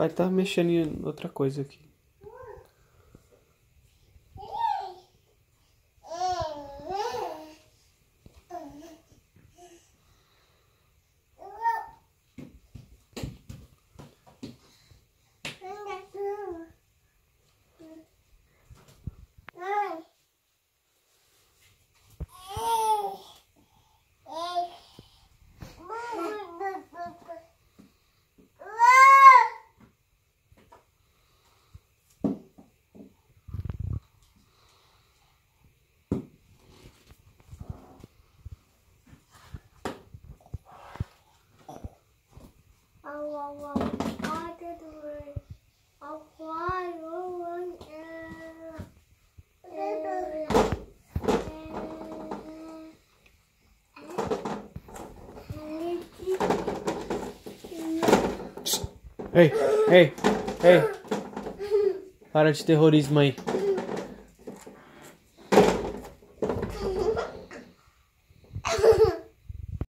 Pai tá mexendo em outra coisa aqui. Ei, ei, ei. Para de terrorismo aí.